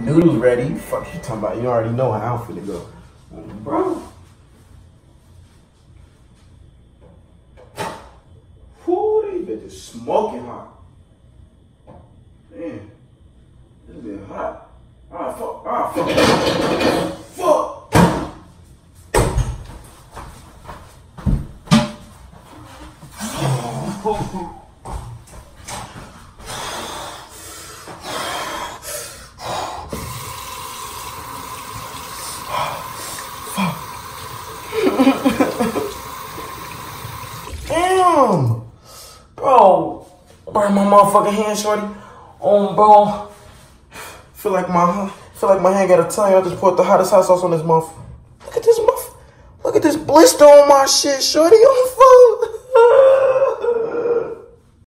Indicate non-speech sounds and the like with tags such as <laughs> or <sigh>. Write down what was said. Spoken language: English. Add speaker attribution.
Speaker 1: Noodles ready. Fuck you talking about? You already know how I'm finna go. Bro. Whoo, these bitches smoking hot. Man, this been hot. Ah, fuck. Ah, fuck. Fuck. <laughs> Damn. Bro. Burn my motherfucking hand, shorty. Oh, bro. Feel like my feel like my hand got a tongue. I just put the hottest hot sauce on this muff. Look at this muff. Look at this blister on my shit, shorty. On